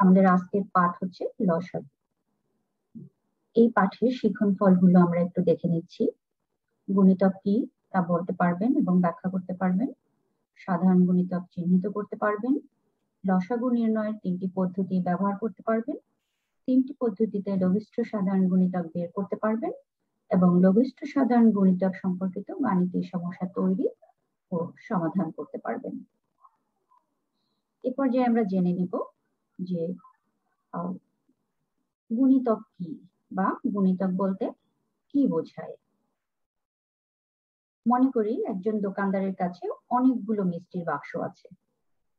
আমাদের আজকের পাঠ হচ্ছে লসাগু এই পাঠের শিখন ফলগুলো আমরা একটু দেখে নিচ্ছি। গুণিতক কি তা বলতে পারবেন এবং ব্যাখ্যা করতে পারবেন। সাধারণ গুণিতক চিহ্নিত করতে পারবেন। লসাগু নির্ণয়ের তিনটি পদ্ধতি ব্যবহার করতে পারবেন। তিনটি পদ্ধতিতে লঘিষ্ঠ সাধারণ গুণিতক বের করতে পারবেন এবং লঘিষ্ঠ সাধারণ গুণিতক সম্পর্কিত গাণিতিক সমস্যা তৈরি ও সমাধান করতে পারবেন। এ পর্যায়ে আমরা জেনে নিব যে গুণিতক কি বা গুণিতক বলতে কি বোঝায়? মনে করি একজন দোকানদারের কাছে অনেকগুলো মিষ্টির বাক্স আছে।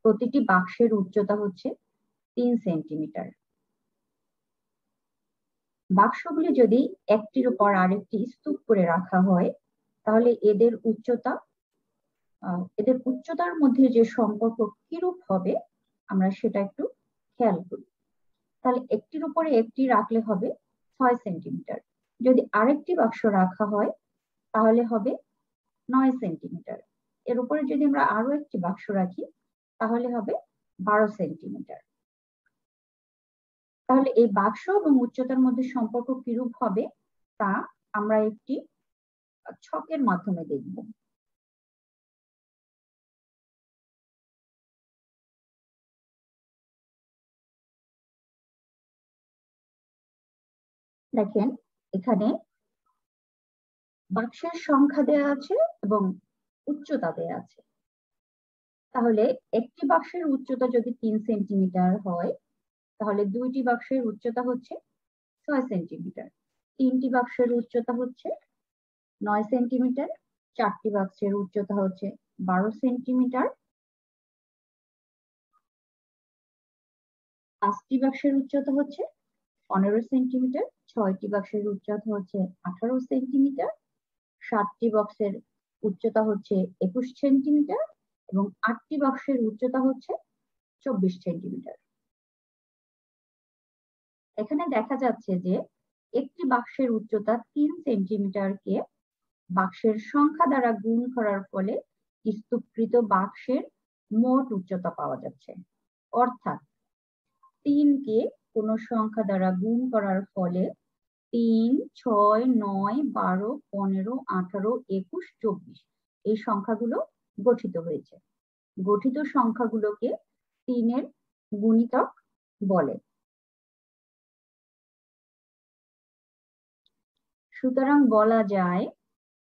প্রতিটি বাক্সের উচ্চতা হচ্ছে তিন সেন্টিমিটার। বাক্সগুলি যদি একটির উপর আরেকটি স্তূপ করে রাখা হয়, তাহলে এদের উচ্চতা এদের উচ্চতার মধ্যে যে সম্পর্ক কিরূপ হবে, আমরা সেটা একটু খেয়াল করি। তাহলে একটির উপরে একটি রাখলে হবে ছয় সেন্টিমিটার। যদি আরেকটি বাক্স রাখা হয়, তাহলে হবে নয় সেন্টিমিটার। এর উপরে যদি আমরা আরও একটি বাক্স রাখি, তাহলে হবে বারো সেন্টিমিটার। তাহলে এই বাক্স এবং উচ্চতার মধ্যে সম্পর্ক কিরূপ হবে, তা আমরা একটি ছকের মাধ্যমে দেখব। দেখেন, এখানে বাক্সের সংখ্যা দেয়া আছে এবং উচ্চতা দেয়া আছে। তাহলে একটি বাক্সের উচ্চতা যদি তিন সেন্টিমিটার হয়, তাহলে দুইটি বাক্সের উচ্চতা হচ্ছে ছয় সেন্টিমিটার। তিনটি বাক্সের উচ্চতা হচ্ছে নয় সেন্টিমিটার, চারটি বাক্সের উচ্চতা হচ্ছে বারো সেন্টিমিটার। পাঁচটি বাক্সের উচ্চতা হচ্ছে পনেরো সেন্টিমিটার, ছয়টি বাক্সের উচ্চতা হচ্ছে আঠারো সেন্টিমিটার, সাতটি বক্সের উচ্চতা হচ্ছে একুশ সেন্টিমিটার এবং আটটি বাক্সের উচ্চতা হচ্ছে চব্বিশ সেন্টিমিটার। এখানে দেখা যাচ্ছে যে একটি বাক্সের উচ্চতা তিন সেন্টিমিটারকে বাক্সের সংখ্যা দ্বারা গুণ করার ফলে স্তূপকৃত বাক্সের মোট উচ্চতা পাওয়া যাচ্ছে। অর্থাৎ তিনকে কোন সংখ্যা দ্বারা গুণ করার ফলে তিন, ছয়, নয়, বারো, পনেরো, আঠারো, একুশ, চব্বিশ এই সংখ্যাগুলো গঠিত হয়েছে। গঠিত সংখ্যাগুলোকে তিনের গুণিতক বলে। সুতরাং বলা যায়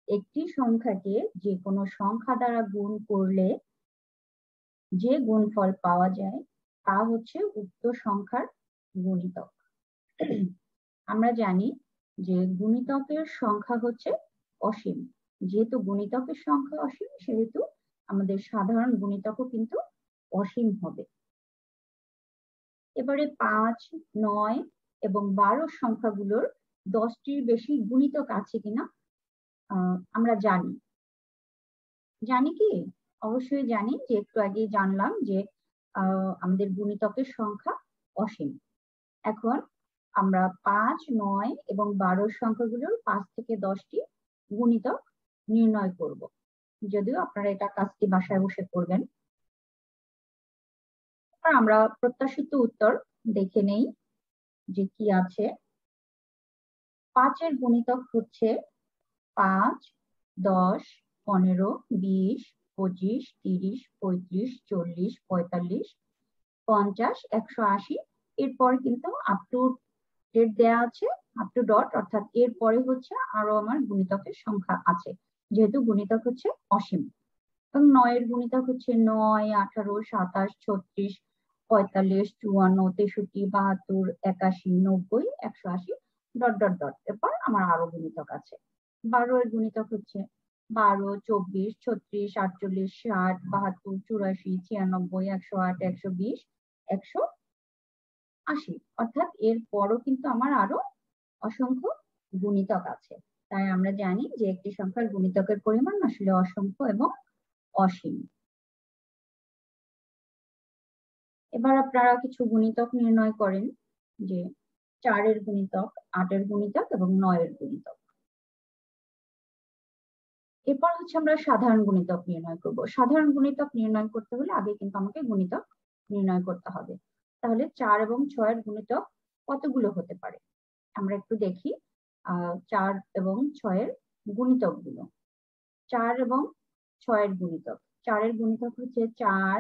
একটি সংখ্যাকে যে কোনো সংখ্যা দ্বারা গুণ করলে যে গুণফল পাওয়া যায় তা হচ্ছে উক্ত সংখ্যার গুণিতক। আমরা জানি যে গুণিতকের সংখ্যা হচ্ছে অসীম। যেহেতু গুণিতকের সংখ্যা অসীম, সেহেতু আমাদের সাধারণ গুণিতকও কিন্তু অসীম হবে। এবারে পাঁচ, নয় এবং বারো সংখ্যাগুলোর দশটির বেশি গুণিতক আছে কিনা আমরা জানি। জানি কি? অবশ্যই জানি যে একটু আগে জানলাম যে আমাদের গুণিতকের সংখ্যা অসীম। এখন আমরা পাঁচ, নয় এবং বারো সংখ্যাগুলোর পাঁচ থেকে দশটি গুণিতক নির্ণয় করব। যদিও আপনারা এটা কাজটি বাসায় বসে করবেন। আমরা প্রত্যাশিত উত্তর দেখে নেই যে কি আছে। পাঁচের গুণিতক হচ্ছে পাঁচ, দশ, পনেরো, বিশ, পঁচিশ, তিরিশ, পঁয়ত্রিশ, চল্লিশ, পঁয়তাল্লিশ, পঞ্চাশ, একশো আশি এরপর কিন্তু আপ টু ডেট দেয়া আছে আপ টু ডট অর্থাৎ এর পরে হচ্ছে আরও আমার গুণিতকের সংখ্যা আছে, যেহেতু গুণিতক হচ্ছে অসীম। এবং নয়ের গুণিতক হচ্ছে নয়, আঠারো, সাতাশ, ছত্রিশ, পঁয়তাল্লিশ, চুয়ান্ন, তেষট্টি, বাহাত্তর, একাশি, নব্বই, একশো আশি ডট ডট ডট এরপর আমার আরও গুণিতক আছে। বারো এর গুণিতক হচ্ছে বারো, চব্বিশ, ছত্রিশ, আটচল্লিশ, ষাট, বাহাত্তর, চুরাশি, ছিয়ানব্বই, একশো আট, একশো বিশ, একশো আশি। অর্থাৎ এর পরও কিন্তু আমার আরও অসংখ্য গুণিতক আছে। তাই আমরা জানি যে একটি সংখ্যার গুণিতকের পরিমাণ আসলে অসংখ্য এবং অসীম। এবার আপনারা কিছু গুণিতক নির্ণয় করেন যে চারের গুণিতক, আটের গুণিতক এবং নয়ের গুণিতক। এরপর হচ্ছে আমরা সাধারণ গুণিতক নির্ণয় করব। সাধারণ গুণিতক নির্ণয় করতে হলে আগে কিন্তু আমাকে গুণিতক নির্ণয় করতে হবে। তাহলে চার এবং ছয়ের গুণিতক কতগুলো হতে পারে? আমরা একটু দেখি চার এবং ছয়ের গুণিতকগুলো চার এবং ছয়ের গুণিতক। চারের গুণিতক হচ্ছে চার,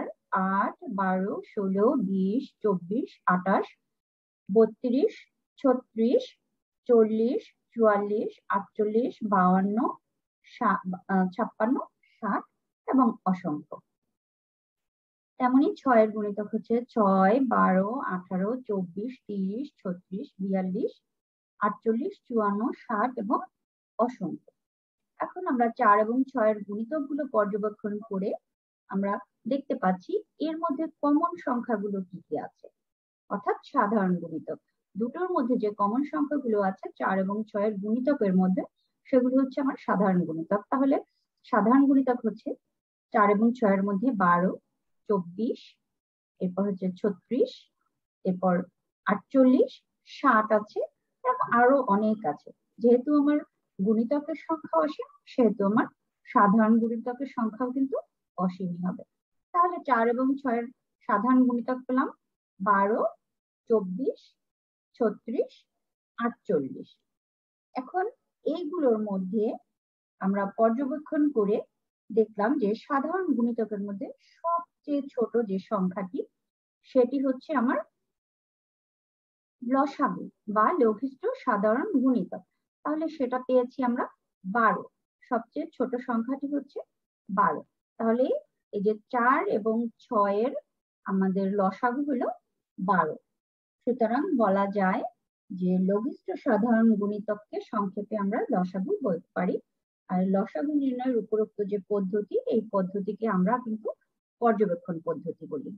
আট, বারো, ষোলো, বিশ, চব্বিশ, আঠাশ, বত্রিশ, ছত্রিশ, চল্লিশ, চুয়াল্লিশ, আটচল্লিশ বাউান্ন ছাপ্পান্ন, ষাট এবং অসংখ্য। তেমনি ছয়ের গুণিতক হচ্ছে ছয়, বারো, আঠারো, চব্বিশ, তিরিশ, ছত্রিশ, বিয়াল্লিশ, আটচল্লিশ, চুয়ান্ন, ষাট এবং অসংখ্য। এখন আমরা চার এবং ছয়ের গুণিতকগুলো পর্যবেক্ষণ করে আমরা দেখতে পাচ্ছি এর মধ্যে কমন সংখ্যাগুলো কি কি আছে। অর্থাৎ সাধারণ গুণিতক। দুটোর মধ্যে যে কমন সংখ্যাগুলো আছে, চার এবং ছয়ের গুণিতকের মধ্যে সেগুলো হচ্ছে আমার সাধারণ গুণিতক। তাহলে সাধারণ গুণিতক হচ্ছে চার এবং ছয়ের মধ্যে বারো চব্বিশ, এরপর হচ্ছে ছত্রিশ, এরপর আটচল্লিশ ষাট আছে, এরকম আরও অনেক আছে। যেহেতু আমার গুণিতকের সংখ্যা অসীম, সেহেতু আমার সাধারণ গুণিতকের সংখ্যাও কিন্তু অসীমই হবে। তাহলে চার এবং ছয়ের সাধারণ গুণিতক পেলাম বারো, চব্বিশ, ছত্রিশ, আটচল্লিশ। এখন এইগুলোর মধ্যে আমরা পর্যবেক্ষণ করে দেখলাম যে সাধারণ গুণিতকের মধ্যে সবচেয়ে ছোট যে সংখ্যাটি, সেটি হচ্ছে আমার লসাগু বা লঘিষ্ঠ সাধারণ গুণিতক। তাহলে সেটা পেয়েছি আমরা বারো। সবচেয়ে ছোট সংখ্যাটি হচ্ছে বারো। তাহলে এই যে চার এবং ছয়ের আমাদের লসাগু হলো বারো। সুতরাং বলা যায় যে লঘিষ্ঠ সাধারণ গুণিতককে সংক্ষেপে আমরা লসাগু বলতে পারি। আর লসাগু নির্ণয়ের উপরোক্ত যে পদ্ধতি, এই পদ্ধতিকে আমরা কিন্তু পর্যবেক্ষণ পদ্ধতি বলি।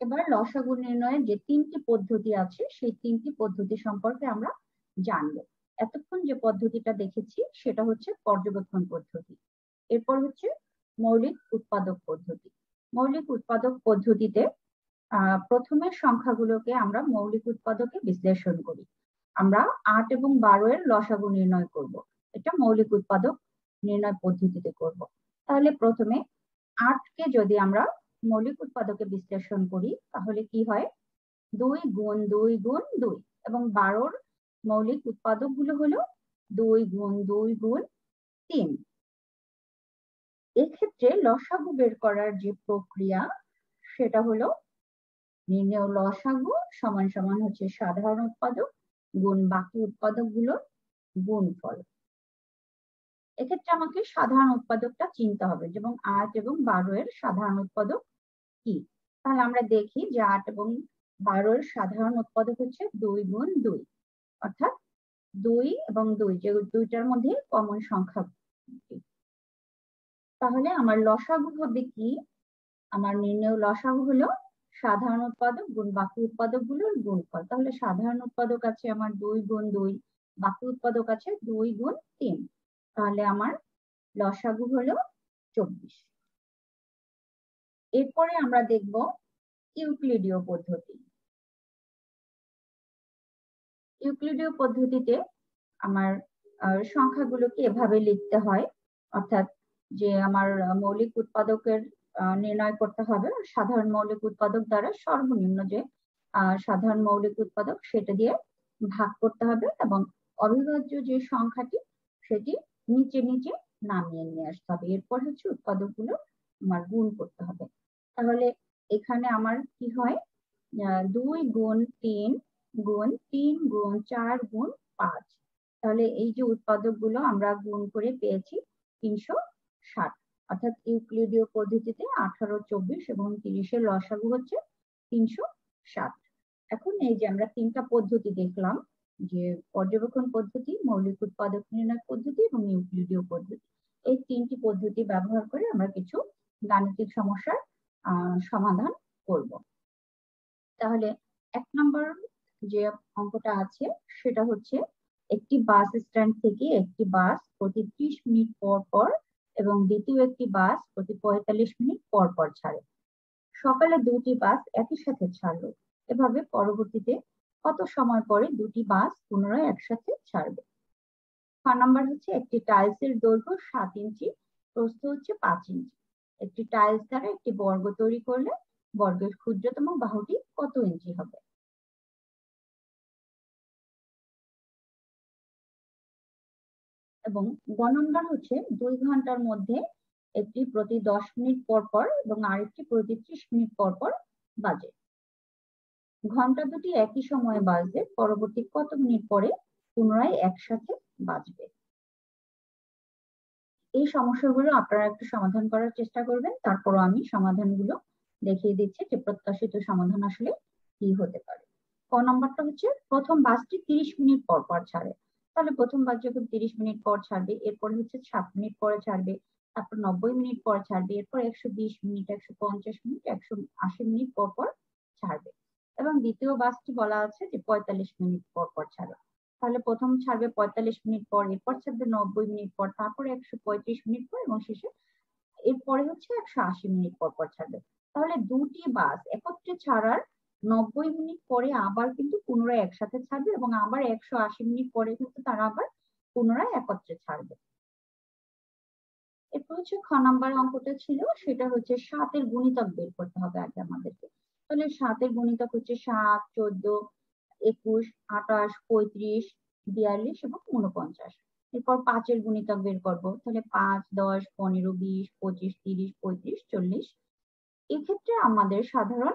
এবার লসাগু নির্ণয়ের যে তিনটি পদ্ধতি আছে, সেই তিনটি পদ্ধতি সম্পর্কে আমরা জানব। এতক্ষণ যে পদ্ধতিটা দেখেছি, সেটা হচ্ছে পর্যবেক্ষণ পদ্ধতি। এরপর হচ্ছে মৌলিক উৎপাদক পদ্ধতি। মৌলিক উৎপাদক পদ্ধতিতে প্রথমে সংখ্যাগুলোকে আমরা মৌলিক উৎপাদকে বিশ্লেষণ করি। আমরা আট এবং বারো এর লসাগু নির্ণয় করব। এটা মৌলিক উৎপাদক নির্ণয় পদ্ধতিতে করব। তাহলে প্রথমে আটকে যদি আমরা মৌলিক উৎপাদকে বিশ্লেষণ করি, তাহলে কি হয়? দুই গুণ দুই গুণ দুই। এবং বারোর মৌলিক উৎপাদকগুলো হলো দুই গুণ দুই গুণ তিন। এক্ষেত্রে লসাগু বের করার যে প্রক্রিয়া, সেটা হলো নির্ণয় লসাগু সমান সমান হচ্ছে সাধারণ উৎপাদক, গুণ বাকি উৎপাদকগুলোর গুণফল। এক্ষেত্রে আমাকে সাধারণ উৎপাদকটা চিনতে হবে, যেমন আট এবং বারো এর সাধারণ উৎপাদক কি? তাহলে আমরা দেখি যে আট এবং বারোর সাধারণ উৎপাদক হচ্ছে দুই গুণ দুই, অর্থাৎ দুই এবং দুই, যে দুইটার মধ্যে কমন সংখ্যা তাহলে আমার লসাগু হবে কি? আমার নির্ণয় লসাগু হলো সাধারণ উৎপাদক গুণ বাকি উৎপাদকগুলোর গুণফল। তাহলে সাধারণ উৎপাদক আছে আমার দুই গুণ দুই, বাকি উৎপাদক আছে দুই গুণ তিন। তাহলে আমার লসাগু হলো চব্বিশ। এরপরে আমরা দেখব ইউক্লিডীয় পদ্ধতি। ইউক্লিডীয় পদ্ধতিতে আমার সংখ্যাগুলোকে এভাবে লিখতে হয়, অর্থাৎ যে আমার মৌলিক উৎপাদকের নির্ণয় করতে হবে সাধারণ মৌলিক উৎপাদক দ্বারা সর্বনিম্ন যে সাধারণ মৌলিক উৎপাদক সেটা দিয়ে ভাগ করতে হবে এবং অবিভাজ্য যে সংখ্যাটি সেটি নিচে নিচে নামিয়ে নিয়ে আসতে হবে। এরপর হচ্ছে উৎপাদকগুলো আমার গুণ করতে হবে। তাহলে এখানে আমার কি হয়? দুই গুণ তিন গুণ তিন গুণ চার গুণ পাঁচ। তাহলে এই যে উৎপাদকগুলো আমরা গুণ করে পেয়েছি তিনশো ষাট। অর্থাৎ ইউক্লিডীয় পদ্ধতিতে আঠারো, চব্বিশ এবং তিরিশের লসাগু হচ্ছে তিনশো ষাট। এখন এই যে আমরা তিনটা পদ্ধতি দেখলাম যে পর্যবেক্ষণ পদ্ধতি, মৌলিক উৎপাদক নির্ণয় পদ্ধতি এবং ইউক্লিডীয় পদ্ধতি। এই তিনটি পদ্ধতি ব্যবহার করে আমরা কিছু গাণিতিক সমস্যার সমাধান করব। তাহলে এক নম্বর যে অঙ্কটা আছে, সেটা হচ্ছে একটি বাস স্ট্যান্ড থেকে একটি বাস প্রতি ত্রিশ মিনিট পর পর এবং দ্বিতীয় একটি বাস প্রতি পঁয়তাল্লিশ মিনিট পর পর ছাড়ে। সকালে দুটি বাস একই সাথে ছাড়লো। এভাবে পরবর্তীতে কত সময় পরে দুটি বাস পুনরায় একসাথে ছাড়বে? ছ নাম্বার হচ্ছে, একটি টাইলসের দৈর্ঘ্য সাত ইঞ্চি, প্রস্থ হচ্ছে পাঁচ ইঞ্চি। একটি টাইলস দ্বারা একটি বর্গ তৈরি করলে বর্গের ক্ষুদ্রতম বাহুটি কত ইঞ্চি হবে? এবং গ হচ্ছে, দুই ঘণ্টার মধ্যে একটি প্রতি দশ মিনিট পর পর এবং আরেকটি প্রতি ত্রিশ মিনিট পর পর বাজে। ঘণ্টা দুটি একই সময়ে বাজবে, পরবর্তী কত মিনিট পরে পুনরায় একসাথে বাজবে? এই সমস্যাগুলো আপনারা একটু সমাধান করার চেষ্টা করবেন, তারপরও আমি সমাধানগুলো দেখিয়ে দিচ্ছি যে প্রত্যাশিত সমাধান আসলে কি হতে পারে। ক নম্বরটা হচ্ছে, প্রথম বাসটি তিরিশ মিনিট পর পর ছাড়ে। তাহলে প্রথম বাস যখন তিরিশ মিনিট পর ছাড়বে, এরপরে হচ্ছে সাত মিনিট পরে ছাড়বে, তারপর নব্বই মিনিট পর ছাড়বে, এরপর একশো বিশ মিনিট, একশো পঞ্চাশ মিনিট, একশো আশি মিনিট পর পর ছাড়বে। এবং দ্বিতীয় বাসটি বলা আছে যে পঁয়তাল্লিশ মিনিট পর পর ছাড়ে। তাহলে প্রথম ছাড়বে পঁয়তাল্লিশ মিনিট পর, এরপর ছাড়বে নব্বই মিনিট পর, তারপরে একশো পঁয়ত্রিশ মিনিট পর এবং শেষে এরপরে হচ্ছে একশো আশি মিনিট পর পর ছাড়বে। তাহলে দুটি বাস একত্রে ছাড়ার নব্বই মিনিট পরে আবার কিন্তু পুনরায় একসাথে ছাড়বে এবং আবার একশো আশি মিনিট পরে কিন্তু তারা আবার পুনরায় একত্রে ছাড়বে। এরপর হচ্ছে খ নাম্বার অঙ্কটা ছিল, সেটা হচ্ছে সাতের গুণিতক বের করতে হবে আগে আমাদেরকে। তাহলে সাতের গুণিতক হচ্ছে সাত, চোদ্দ, একুশ, আঠাশ, পঁয়ত্রিশ, বিয়াল্লিশ এবং উনপঞ্চাশ এরপর পাঁচের গুণিতক বের করব। তাহলে পাঁচ, দশ, পনেরো, বিশ, পঁচিশ, তিরিশ, পঁয়ত্রিশ, চল্লিশ। এক্ষেত্রে আমাদের সাধারণ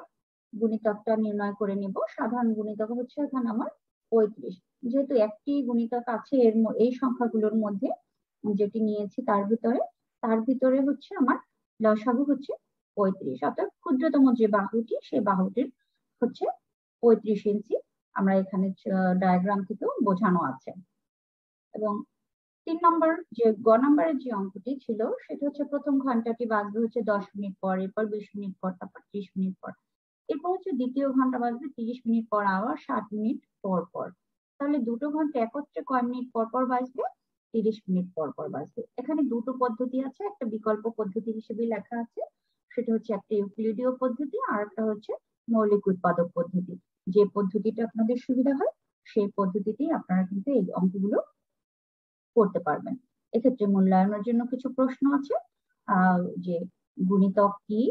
গুণিতকটা নির্ণয় করে নিব। সাধারণ গুণিতক হচ্ছে এখানে আমার পঁয়ত্রিশ। যেহেতু একটি গুণিতক আছে এর এই সংখ্যাগুলোর মধ্যে, যেটি নিয়েছি তার ভিতরে তার ভিতরে হচ্ছে আমার লসাগু হচ্ছে পঁয়ত্রিশ, অর্থাৎ ক্ষুদ্রতম যে বাহুটি, সেই বাহুটির হচ্ছে পঁয়ত্রিশ ইঞ্চি আমরা এখানে ডায়াগ্রাম থেকেও বোঝানো আছে। এবং তিন নম্বর যে, গ নম্বরের যে অঙ্কটি ছিল, সেটা হচ্ছে প্রথম ঘন্টাটি বাজবে হচ্ছে দশ মিনিট পর, এরপর বিশ মিনিট পর, তারপর ত্রিশ মিনিট পর। এরপর হচ্ছে দ্বিতীয় ঘণ্টা বাজবে তিরিশ মিনিট পর, আবার ষাট মিনিট পর পর। তাহলে দুটো ঘণ্টা একত্রে কয় মিনিট পর পর বাজবে? তিরিশ মিনিট পর পর বাজবে। এখানে দুটো পদ্ধতি আছে, একটা বিকল্প পদ্ধতি হিসেবে লেখা আছে সেটা হচ্ছে একটা ইউক্লিডীয় পদ্ধতি, আর একটা হচ্ছে মৌলিক উৎপাদক পদ্ধতি। যে পদ্ধতিটা আপনাদের সুবিধা হয়, সেই পদ্ধতিতেই আপনারা কিন্তু এই অঙ্কগুলো করতে পারবেন। এক্ষেত্রে মূল্যায়নের জন্য কিছু প্রশ্ন আছে। যে গুণিতক কি,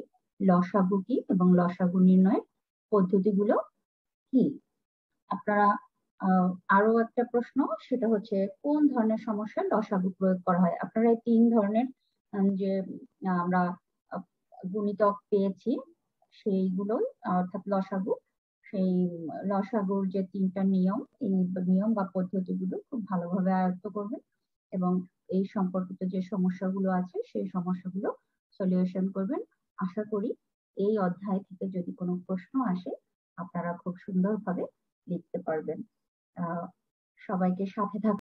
লসাগু কি, এবং লসাগু নির্ণয়ের পদ্ধতিগুলো কি? আপনারা আরও একটা প্রশ্ন, সেটা হচ্ছে কোন ধরনের সমস্যায় লসাগু প্রয়োগ করা হয়? আপনারা এই তিন ধরনের যে আমরা গুণিতক পেয়েছি সেইগুলো অর্থাৎ লসাগু। সেই লসাগুর যে তিনটা নিয়ম, এই নিয়ম বা পদ্ধতিগুলো খুব ভালোভাবে আয়ত্ত করবেন এবং এই সম্পর্কিত যে সমস্যাগুলো আছে, সেই সমস্যাগুলো সলিউশন করবেন। আশা করি এই অধ্যায় থেকে যদি কোনো প্রশ্ন আসে, আপনারা খুব সুন্দরভাবে লিখতে পারবেন। সবাইকে সাথে থাকা